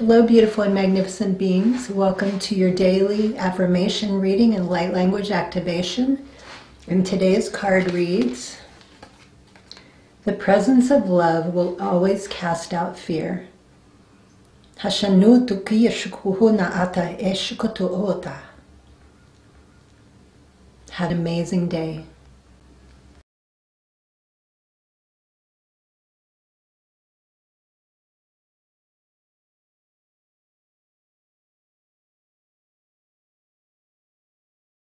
Hello, beautiful and magnificent beings. Welcome to your daily affirmation reading and light language activation. And today's card reads The presence of love will always cast out fear. Hashanu ata Had amazing day.